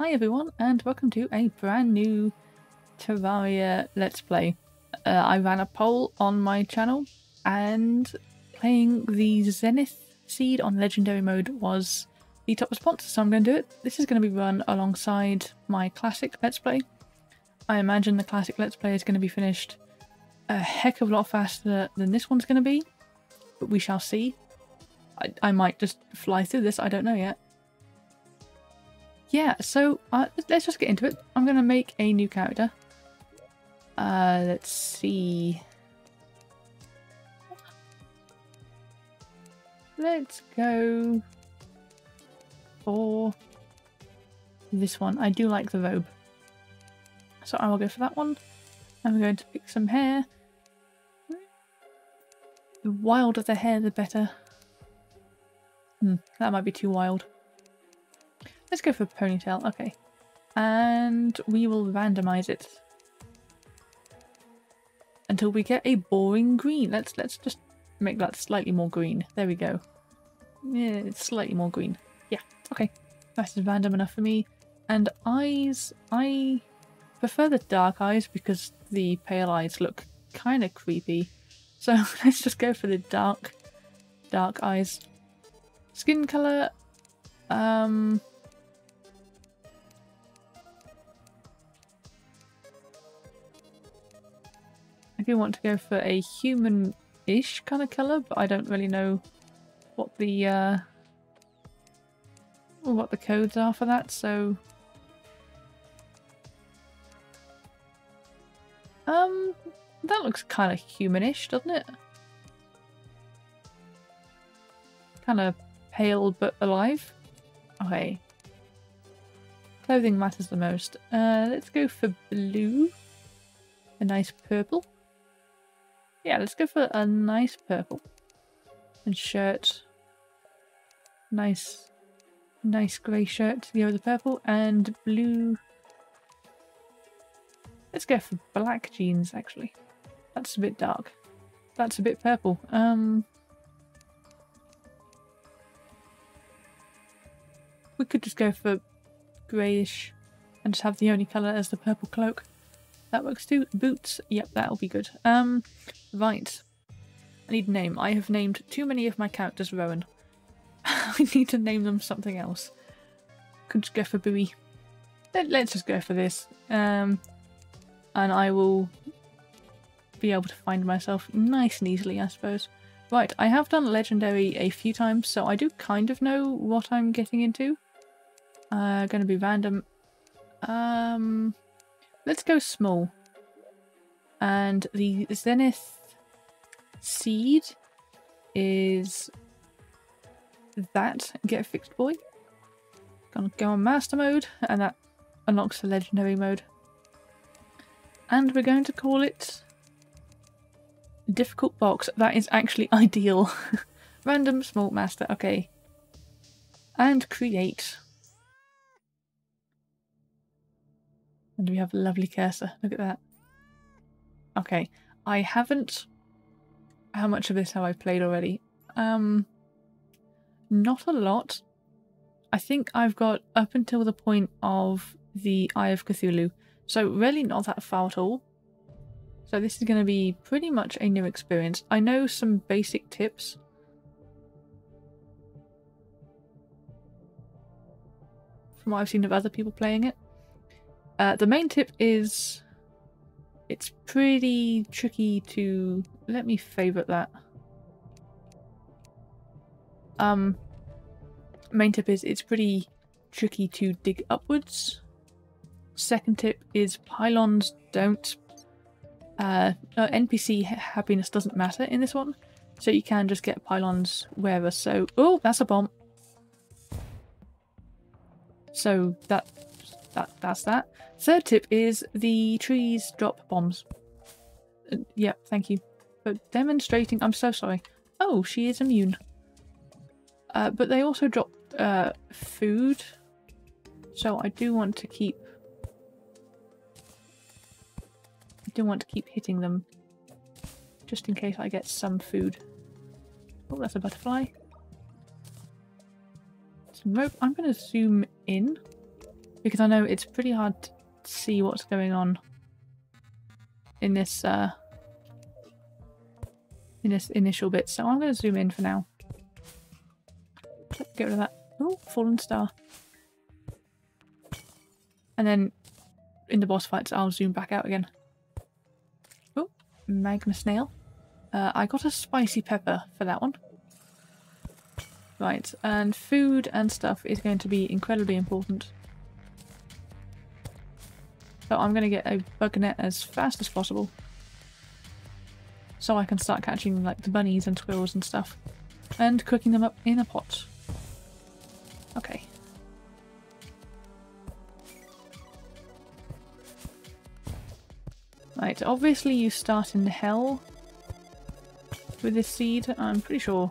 Hi everyone and welcome to a brand new Terraria Let's Play. Uh, I ran a poll on my channel and playing the Zenith Seed on Legendary mode was the top response so I'm going to do it. This is going to be run alongside my Classic Let's Play. I imagine the Classic Let's Play is going to be finished a heck of a lot faster than this one's going to be, but we shall see. I, I might just fly through this, I don't know yet yeah, so uh, let's just get into it. I'm going to make a new character. Uh, let's see. Let's go for this one. I do like the robe. So I will go for that one. I'm going to pick some hair. The wilder the hair, the better. Hmm, that might be too wild. Let's go for ponytail, okay. And we will randomize it. Until we get a boring green. Let's let's just make that slightly more green. There we go. Yeah, it's slightly more green. Yeah, okay. That is random enough for me. And eyes, I prefer the dark eyes because the pale eyes look kind of creepy. So let's just go for the dark, dark eyes. Skin colour, um, do want to go for a human-ish kind of colour, but I don't really know what the uh, what the codes are for that, so um that looks kind of humanish, doesn't it? Kind of pale but alive. Okay. Clothing matters the most. Uh, let's go for blue. A nice purple. Yeah, let's go for a nice purple. And shirt. Nice, nice grey shirt to go with the purple. And blue. Let's go for black jeans, actually. That's a bit dark. That's a bit purple. Um, we could just go for greyish and just have the only colour as the purple cloak. That works too. Boots. Yep, that'll be good. Um, right. I need a name. I have named too many of my characters Rowan. I need to name them something else. Could just go for Bowie. Let, let's just go for this. Um, and I will be able to find myself nice and easily, I suppose. Right, I have done Legendary a few times, so I do kind of know what I'm getting into. Uh, gonna be random. Um, Let's go small. And the Zenith seed is that. Get fixed boy. Gonna go on master mode and that unlocks the legendary mode. And we're going to call it difficult box. That is actually ideal. Random small master. Okay. And create. And we have a lovely cursor. Look at that. Okay. I haven't... How much of this have I played already? Um, Not a lot. I think I've got up until the point of the Eye of Cthulhu. So really not that far at all. So this is going to be pretty much a new experience. I know some basic tips. From what I've seen of other people playing it. Uh, the main tip is it's pretty tricky to let me favorite that. Um, main tip is it's pretty tricky to dig upwards. Second tip is pylons don't. Uh, uh, NPC happiness doesn't matter in this one, so you can just get pylons wherever. So, oh, that's a bomb. So that that that's that. Third tip is the trees drop bombs. Uh, yeah, thank you. But demonstrating, I'm so sorry. Oh, she is immune. Uh, but they also drop uh, food. So I do want to keep... I do want to keep hitting them. Just in case I get some food. Oh, that's a butterfly. Some rope. I'm going to zoom in Because I know it's pretty hard to see what's going on in this uh in this initial bit. So I'm going to zoom in for now. Get rid of that. Oh, fallen star. And then in the boss fights, I'll zoom back out again. Oh, magma snail. Uh, I got a spicy pepper for that one. Right, and food and stuff is going to be incredibly important. So I'm going to get a bug net as fast as possible. So I can start catching like the bunnies and squirrels and stuff. And cooking them up in a pot. Okay. Right, obviously you start in the hell with this seed, I'm pretty sure.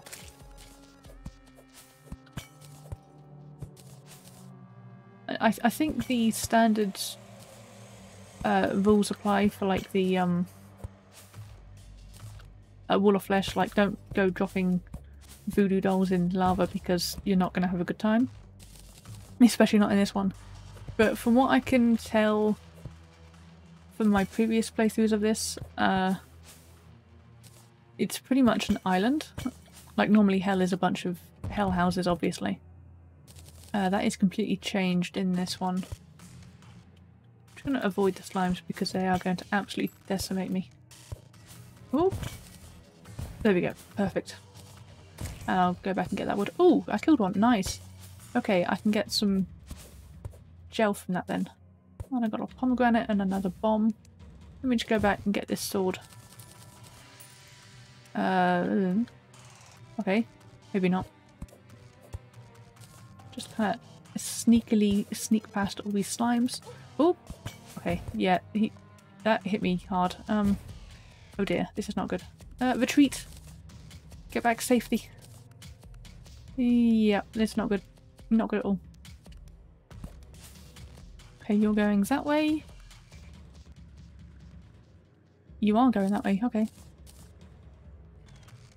I, I think the standard uh, rules apply for like the um, a wall of flesh, like don't go dropping voodoo dolls in lava because you're not going to have a good time. Especially not in this one. But from what I can tell from my previous playthroughs of this, uh, it's pretty much an island. Like normally hell is a bunch of hell houses, obviously. Uh, that is completely changed in this one. Going to avoid the slimes because they are going to absolutely decimate me. Oh, there we go. Perfect. And I'll go back and get that wood. Oh, I killed one. Nice. Okay, I can get some gel from that then. And I got a pomegranate and another bomb. Let me just go back and get this sword. Uh, okay, maybe not. Just kind of sneakily sneak past all these slimes. Oh, okay, yeah, he, that hit me hard. Um, oh dear, this is not good. Uh, retreat. Get back safety. Yeah, it's not good. Not good at all. Okay, you're going that way. You are going that way, okay.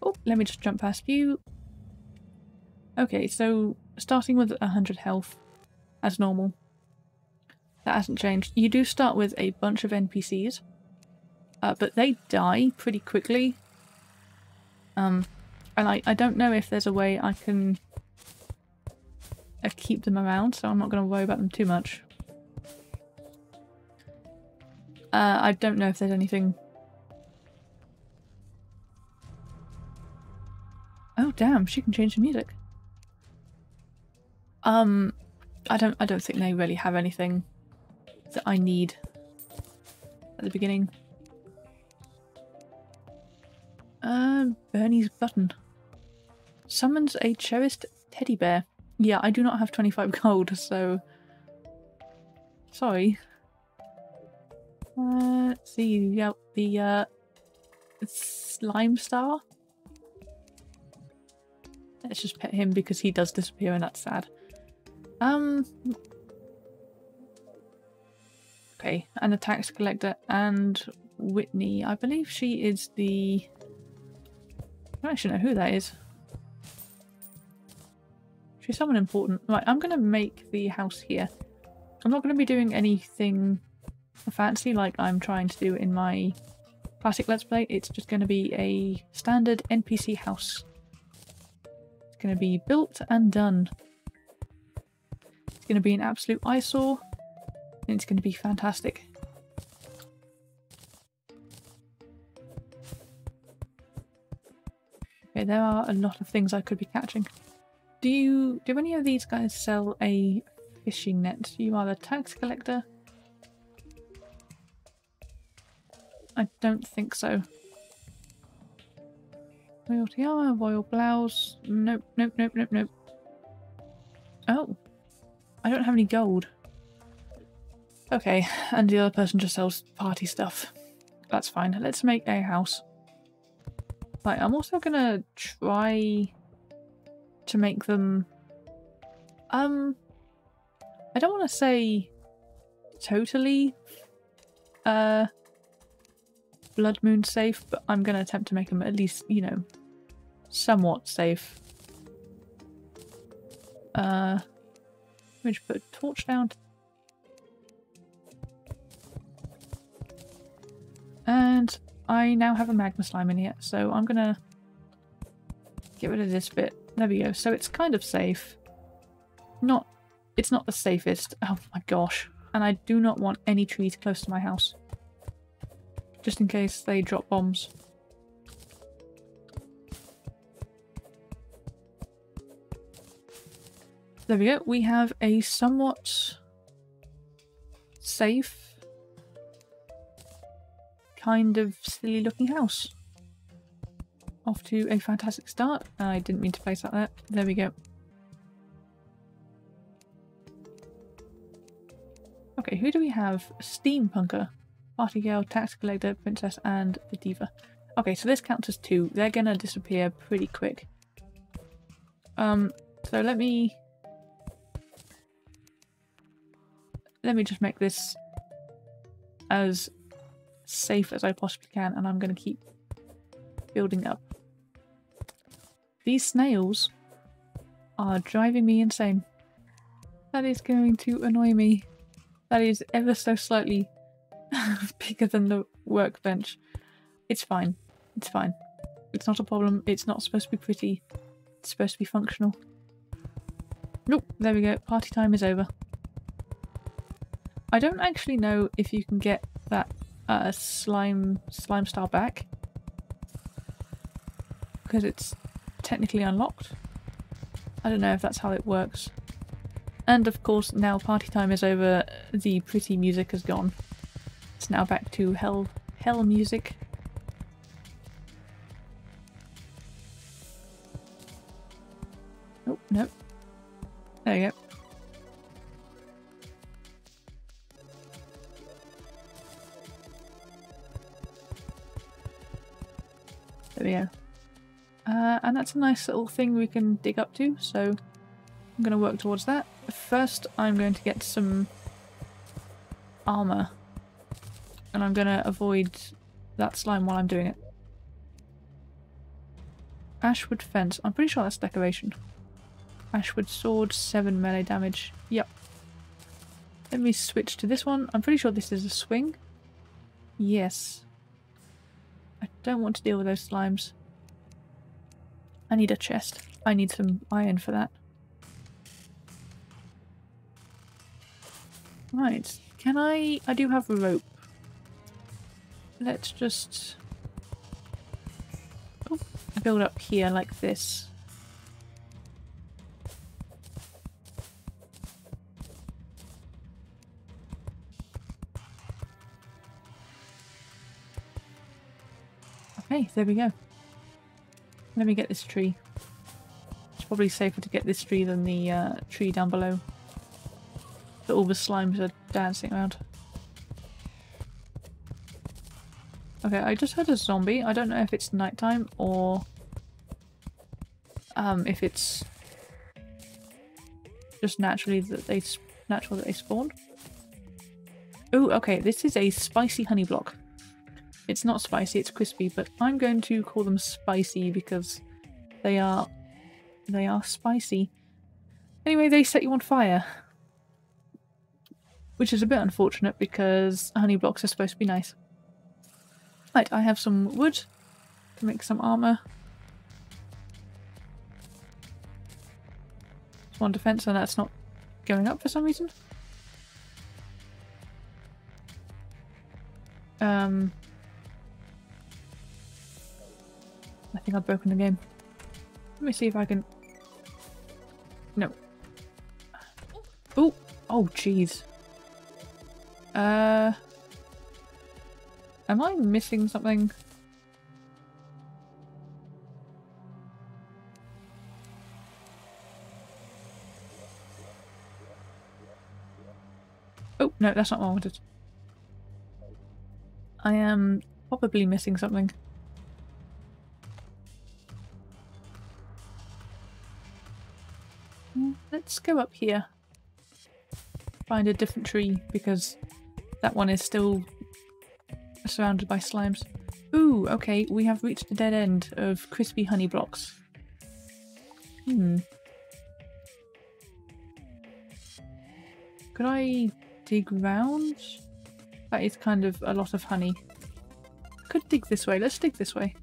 Oh, let me just jump past you. Okay, so starting with 100 health, as normal. That hasn't changed. You do start with a bunch of NPCs, uh, but they die pretty quickly. Um, and I, I don't know if there's a way I can uh, keep them around, so I'm not going to worry about them too much. Uh, I don't know if there's anything Oh damn, she can change the music. Um, I don't. I don't think they really have anything that I need at the beginning. Uh, Bernie's button summons a cherished teddy bear. Yeah, I do not have 25 gold, so sorry. Uh, let's see. Yeah, the uh, slime star. Let's just pet him because he does disappear and that's sad. Um. Okay, and the tax collector and Whitney. I believe she is the... I actually know who that is. She's someone important. Right, I'm going to make the house here. I'm not going to be doing anything fancy like I'm trying to do in my classic Let's Play. It's just going to be a standard NPC house It's going to be built and done. It's going to be an absolute eyesore, it's going to be fantastic. Okay, there are a lot of things I could be catching. Do you, do any of these guys sell a fishing net? You are the tax collector? I don't think so. Royal tiara, royal blouse. Nope, nope, nope, nope, nope. Oh. I don't have any gold. Okay, and the other person just sells party stuff. That's fine. Let's make a house. Right, I'm also gonna try to make them... Um... I don't want to say totally uh blood moon safe, but I'm going to attempt to make them at least, you know, somewhat safe. Uh, let me just put a torch down. And I now have a magma slime in here, so I'm gonna get rid of this bit. There we go. So it's kind of safe. Not, it's not the safest. Oh my gosh. And I do not want any trees close to my house. Just in case they drop bombs. There we go. We have a somewhat safe, kind of silly looking house. Off to a fantastic start. I didn't mean to place that there. There we go. Okay, who do we have? Steampunker, Party Girl, Tax Collector, Princess, and the Diva. Okay, so this counts as two. They're gonna disappear pretty quick. Um, so let me let me just make this as safe as I possibly can and I'm going to keep building up. These snails are driving me insane. That is going to annoy me. That is ever so slightly bigger than the workbench. It's fine. It's fine. It's not a problem. It's not supposed to be pretty. It's supposed to be functional. Nope, there we go. Party time is over. I don't actually know if you can get that uh, slime slime star back because it's technically unlocked. I don't know if that's how it works. And of course now party time is over, the pretty music has gone. It's now back to hell hell music. We go. Uh, and that's a nice little thing we can dig up to, so I'm going to work towards that. First, I'm going to get some armor, and I'm going to avoid that slime while I'm doing it. Ashwood fence. I'm pretty sure that's decoration. Ashwood sword, 7 melee damage. Yep. Let me switch to this one. I'm pretty sure this is a swing. Yes. Don't want to deal with those slimes. I need a chest. I need some iron for that. Right. Can I... I do have a rope. Let's just... Oh, build up here like this. Okay, there we go. Let me get this tree. It's probably safer to get this tree than the uh, tree down below. That all the slimes are dancing around. Okay, I just heard a zombie. I don't know if it's nighttime or um, if it's just naturally that they natural that they spawned. Oh, okay. This is a spicy honey block. It's not spicy, it's crispy, but I'm going to call them spicy because they are they are spicy. Anyway, they set you on fire. Which is a bit unfortunate because honey blocks are supposed to be nice. Right, I have some wood to make some armor. It's one defense and that's not going up for some reason. Um, I think I've broken the game. Let me see if I can... No. Oh! Oh, jeez. Uh... Am I missing something? Oh, no, that's not what I wanted. I am probably missing something. Let's go up here. Find a different tree because that one is still surrounded by slimes. Ooh, okay, we have reached a dead end of crispy honey blocks. Hmm. Could I dig round? That is kind of a lot of honey. could dig this way. Let's dig this way.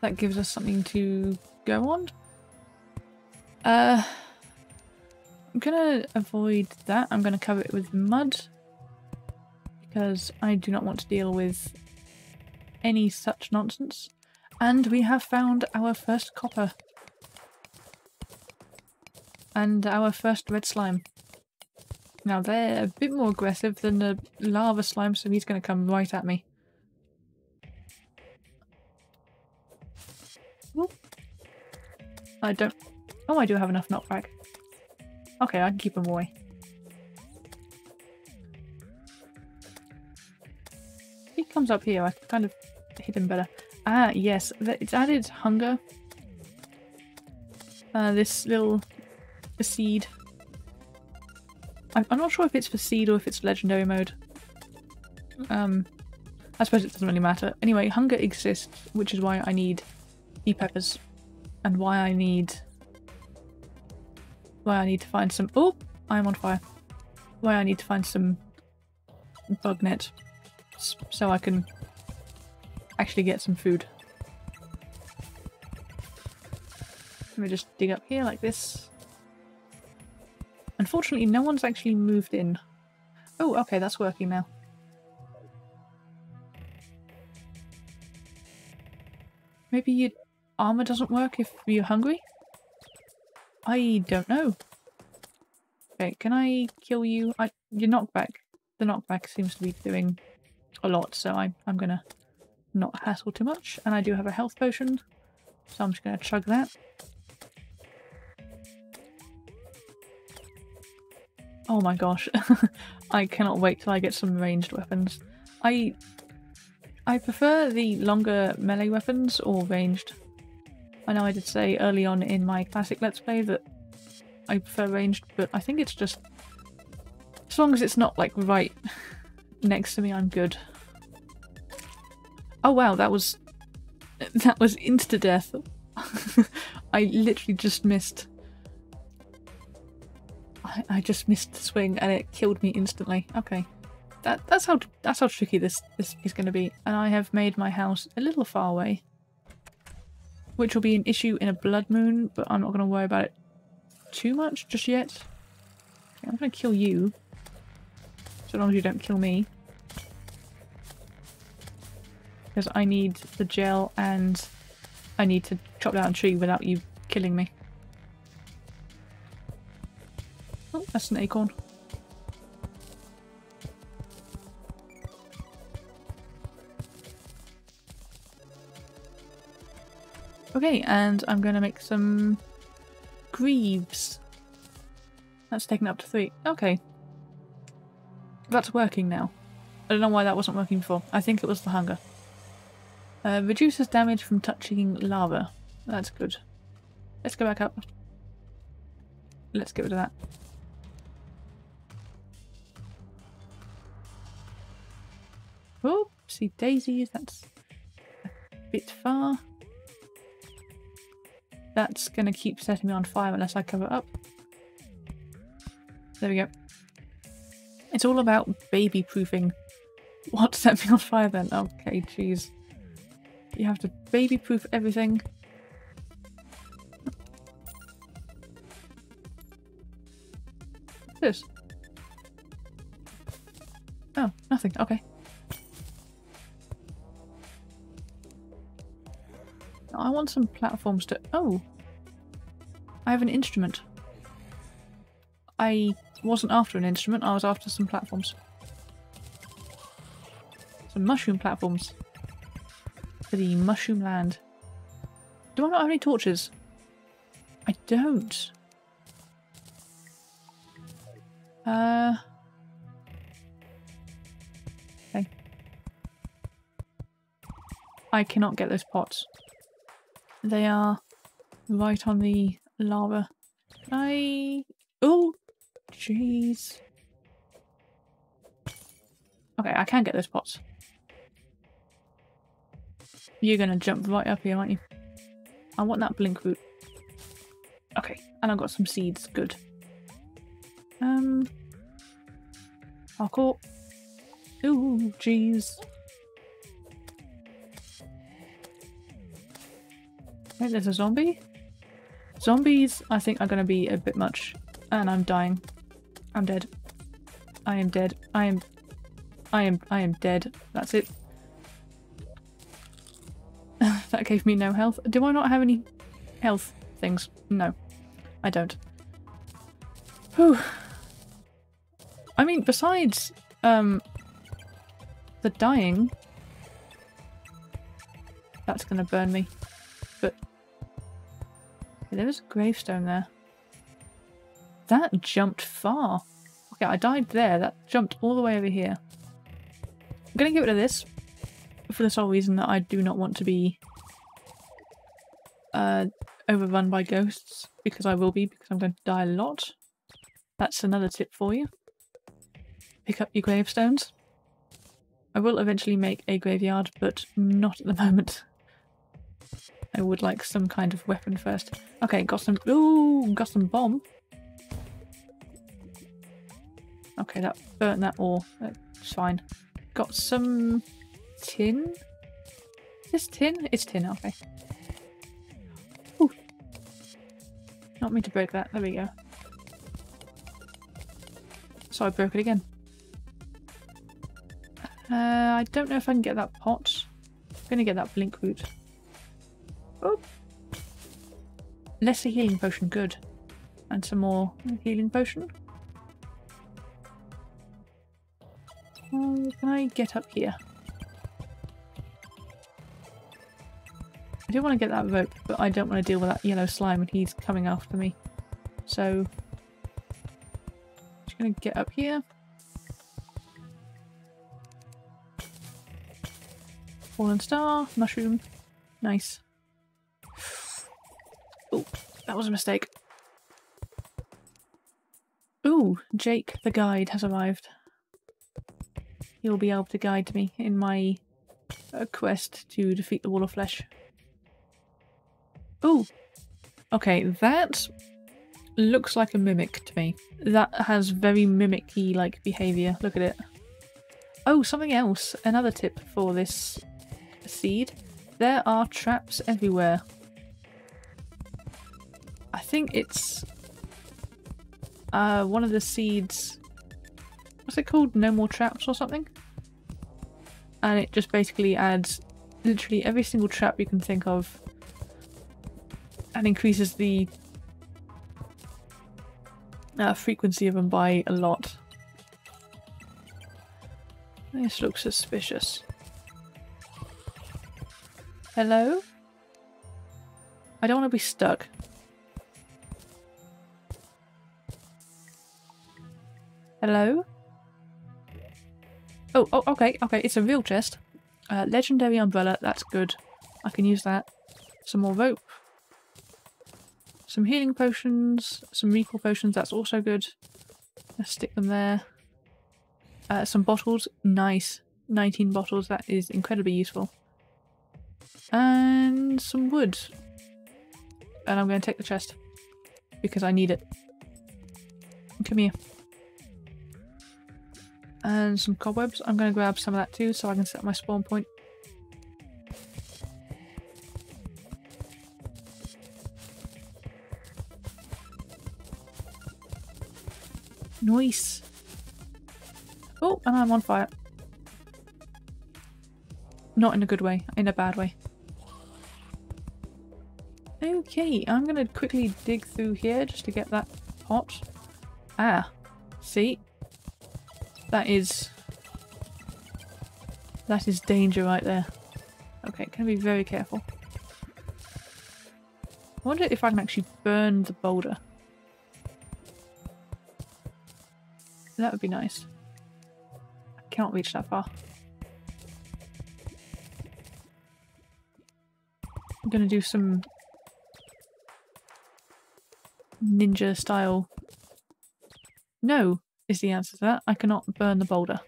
That gives us something to go on. Uh, I'm gonna avoid that. I'm gonna cover it with mud because I do not want to deal with any such nonsense. And we have found our first copper. And our first red slime. Now they're a bit more aggressive than the lava slime, so he's going to come right at me. I don't... Oh, I do have enough knockback. Okay, I can keep him away. He comes up here, I can kind of hit him better. Ah, yes, it's added hunger. Uh, this little seed. I'm, not sure if it's for seed or if it's legendary mode. Um, I suppose it doesn't really matter. Anyway, hunger exists, which is why I need e peppers, and why I need why I need to find some. Oh, I'm on fire. Why I need to find some bug net so I can actually get some food. Let me just dig up here like this. Unfortunately, no one's actually moved in. Oh, okay, that's working now. Maybe your armor doesn't work if you're hungry? I don't know. Okay, can I kill you? I, your knockback. The knockback seems to be doing a lot, so I, I'm gonna not hassle too much. And I do have a health potion, so I'm just gonna chug that. Oh my gosh, I cannot wait till I get some ranged weapons. I I prefer the longer melee weapons or ranged. I know I did say early on in my classic let's play that I prefer ranged, but I think it's just as long as it's not like right next to me, I'm good. Oh wow, that was that was insta death. I literally just missed. I, I just missed the swing and it killed me instantly. Okay, that that's how that's how tricky this this is going to be. And I have made my house a little far away, which will be an issue in a blood moon. But I'm not going to worry about it too much just yet. Okay, I'm going to kill you, so long as you don't kill me. Because I need the gel and I need to chop down a tree without you killing me. Oh, that's an acorn. Okay, and I'm going to make some greaves. That's taken up to three. Okay. That's working now. I don't know why that wasn't working before. I think it was the hunger. Uh, reduces damage from touching lava. That's good. Let's go back up. Let's get rid of that. Oopsie daisies, that's a bit far. That's going to keep setting me on fire unless I cover up. There we go. It's all about baby proofing. What set me on fire then? Okay, jeez. You have to baby proof everything. What's this? Oh, nothing. Okay. I want some platforms to... Oh! I have an instrument. I wasn't after an instrument, I was after some platforms. Some mushroom platforms. For the mushroom land. Do I not have any torches? I don't. Uh... I cannot get those pots. They are right on the lava. I... Oh! Jeez. Okay, I can get those pots. You're gonna jump right up here, aren't you? I want that blink root. Okay, and I've got some seeds. Good. Um. Parkour. Ooh, jeez. Wait, there's a zombie? Zombies, I think, are going to be a bit much. And I'm dying. I'm dead. I am dead. I am... I am... I am dead. That's it. that gave me no health. Do I not have any health things? No. I don't. Whew. I mean, besides um, the dying, that's going to burn me. But was a gravestone there. That jumped far. Okay, I died there. That jumped all the way over here. I'm going to get rid of this for the sole reason that I do not want to be uh, overrun by ghosts because I will be because I'm going to die a lot. That's another tip for you. Pick up your gravestones. I will eventually make a graveyard, but not at the moment. I would like some kind of weapon first. Okay, got some- ooh, got some bomb. Okay, that burnt that ore. That's fine. Got some tin? Is this tin? It's tin, okay. Ooh. Not me to break that. There we go. So I broke it again. Uh, I don't know if I can get that pot. I'm gonna get that blink root. Oh! Lesser healing potion, good. And some more healing potion. Can I get up here? I do want to get that rope, but I don't want to deal with that yellow slime when he's coming after me. So, just gonna get up here. Fallen star, mushroom, nice. Oh, that was a mistake. Ooh, Jake the guide has arrived. He'll be able to guide me in my uh, quest to defeat the Wall of Flesh. Ooh. Okay, that looks like a mimic to me. That has very mimicky like behaviour. Look at it. Oh, something else. Another tip for this seed. There are traps everywhere. I think it's uh, one of the seeds. What's it called? No more traps or something? And it just basically adds literally every single trap you can think of and increases the uh, frequency of them by a lot. This looks suspicious. Hello? I don't want to be stuck. Hello? Oh, oh, okay, okay, it's a real chest. Uh, legendary umbrella, that's good. I can use that. Some more rope. Some healing potions, some recall potions, that's also good. Let's stick them there. Uh, some bottles, nice. 19 bottles, that is incredibly useful. And some wood. And I'm going to take the chest. Because I need it. Come here and some cobwebs. I'm going to grab some of that too so I can set my spawn point. Nice. Oh, and I'm on fire. Not in a good way, in a bad way. Okay, I'm going to quickly dig through here just to get that pot. Ah, see? That is... That is danger right there. Okay, can be very careful. I wonder if I can actually burn the boulder. That would be nice. I cannot reach that far. I'm gonna do some ninja style. No, is the answer to that. I cannot burn the boulder.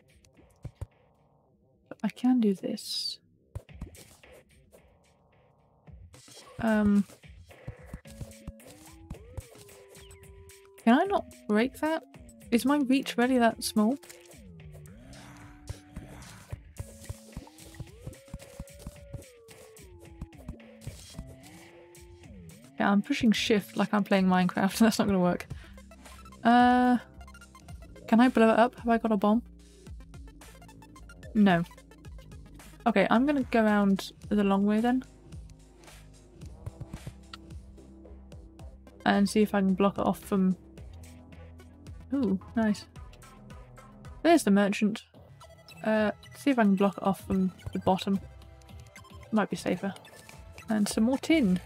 But I can do this. Um... Can I not break that? Is my reach really that small? Yeah, I'm pushing shift like I'm playing Minecraft. That's not going to work. Uh, Can I blow it up? Have I got a bomb? No. Okay, I'm to go around the long way then. And see if I can block it off from... Ooh, nice. There's the merchant. Uh, see if I can block it off from the bottom. Might be safer. And some more tin.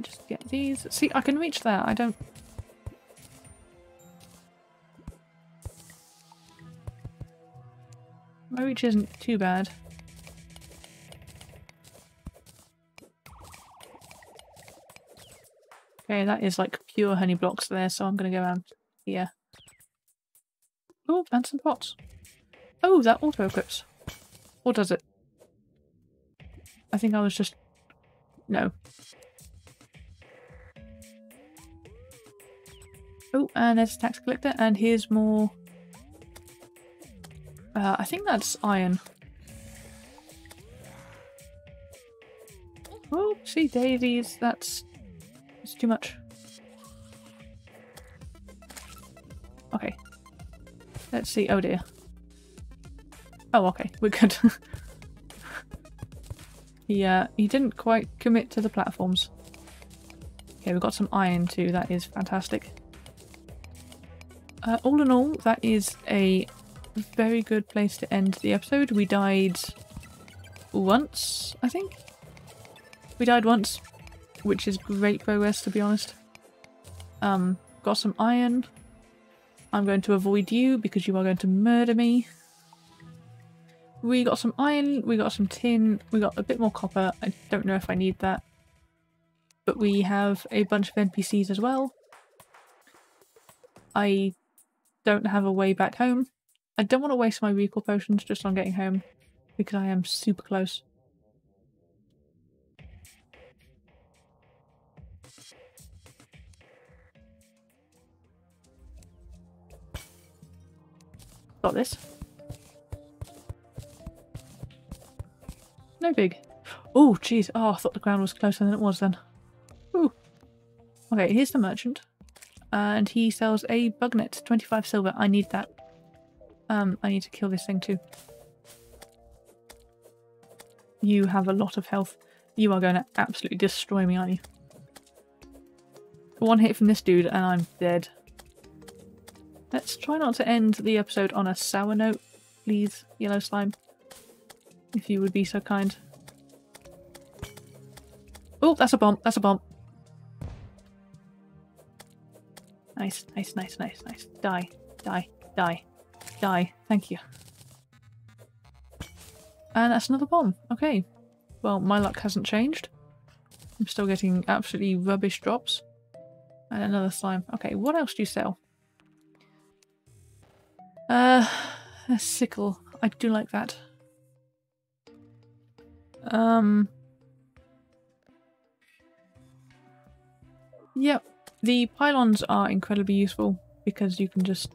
Just get these. See, I can reach there. I don't... My reach isn't too bad. Okay, that is like pure honey blocks there, so I'm to go around here. Oh, and some pots. Oh, that auto equips. Or does it? I think I was just... No. Oh, and there's a tax collector, and here's more... Uh, I think that's iron. Oh, see daisies, that's... It's too much. Okay. Let's see, oh dear. Oh, okay, we're good. Yeah, he didn't quite commit to the platforms. Okay, we've got some iron too, that is fantastic. Uh, all in all, that is a very good place to end the episode. We died once, I think? We died once, which is great progress to be honest. Um, got some iron. I'm going to avoid you because you are going to murder me. We got some iron, we got some tin, we got a bit more copper. I don't know if I need that. But we have a bunch of NPCs as well. I don't have a way back home. I don't want to waste my recall potions just on getting home because I am super close. Got this. No big. Oh, jeez. Oh, I thought the ground was closer than it was then. Ooh. Okay, here's the merchant. and he sells a bug net, 25 silver. I need that. Um, I need to kill this thing too. You have a lot of health. You are going to absolutely destroy me, aren't you? One hit from this dude and I'm dead. Let's try not to end the episode on a sour note, please, yellow slime. If you would be so kind. Oh, that's a bomb. That's a bomb. Nice, nice, nice, nice, nice. Die, die, die, die. Thank you. And that's another bomb. Okay. Well, my luck hasn't changed. I'm still getting absolutely rubbish drops. And another slime. Okay, what else do you sell? Uh, a sickle. I do like that. Um. Yep, the pylons are incredibly useful because you can just...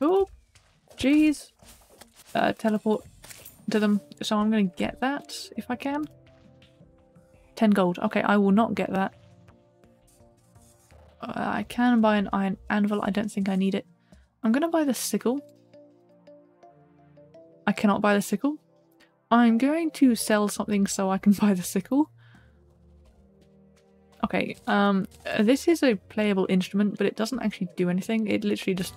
Oh, jeez. Uh, teleport to them. So I'm going to get that if I can. 10 gold. Okay, I will not get that. Uh, I can buy an iron anvil. I don't think I need it. I'm going to buy the sickle I cannot buy the sickle. I'm going to sell something so I can buy the sickle. Okay, um, this is a playable instrument, but it doesn't actually do anything. It literally just...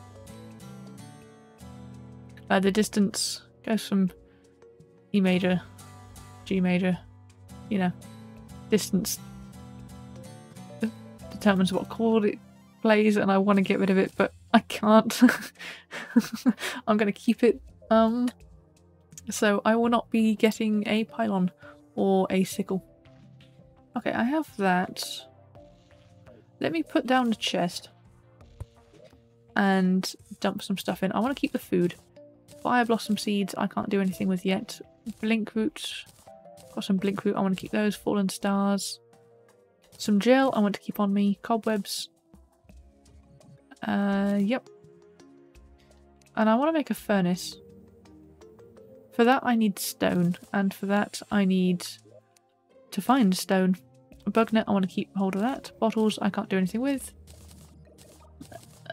The distance goes from E major, G major, you know, distance determines what chord it plays and I want to get rid of it, but I can't. I'm going to keep it. Um, so I will not be getting a pylon or a sickle. Okay, I have that. Let me put down the chest and dump some stuff in. I want to keep the food. Fire blossom seeds I can't do anything with yet. Blink root. Got some blink root. I want to keep those. Fallen stars. Some gel I want to keep on me. Cobwebs. Uh, yep. And I want to make a furnace. For that I need stone, and for that I need to find stone. Bug net, I want to keep hold of that. Bottles, I can't do anything with.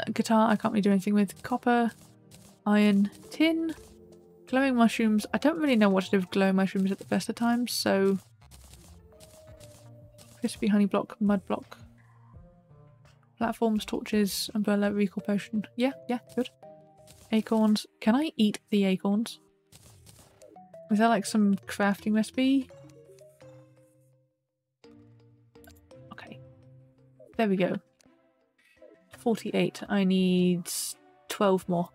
A guitar, I can't really do anything with. Copper, iron, tin, glowing mushrooms. I don't really know what to do with glowing mushrooms at the best of times, so... Crispy honey block, mud block. Platforms, torches, umbrella, recall potion. Yeah, yeah, good. Acorns. Can I eat the acorns? Is that like some crafting recipe? Okay. There we go. 48. I need 12 more.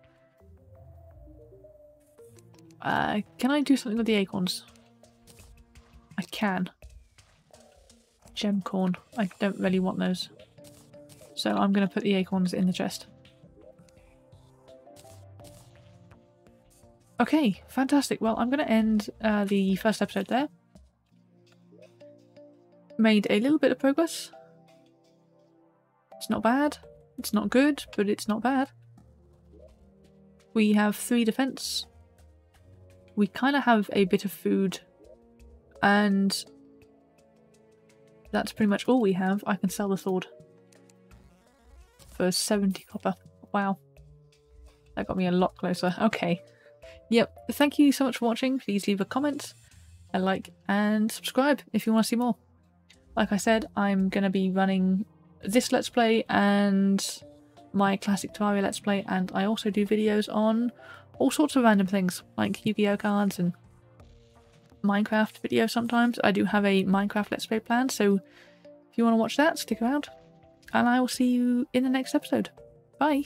Uh, can I do something with the acorns? I can. Gemcorn. I don't really want those. So I'm going to put the acorns in the chest. Okay, fantastic. Well, I'm going to end uh, the first episode there. Made a little bit of progress. It's not bad. It's not good, but it's not bad. We have three defense. We kind of have a bit of food. And that's pretty much all we have. I can sell the sword. For 70 copper. Wow. That got me a lot closer. Okay. Yep, thank you so much for watching. Please leave a comment, a like, and subscribe if you want to see more. Like I said, I'm going to be running this Let's Play and my classic Terraria Let's Play, and I also do videos on all sorts of random things, like Yu-Gi-Oh cards and Minecraft videos sometimes. I do have a Minecraft Let's Play planned, so if you want to watch that, stick around. And I will see you in the next episode. Bye!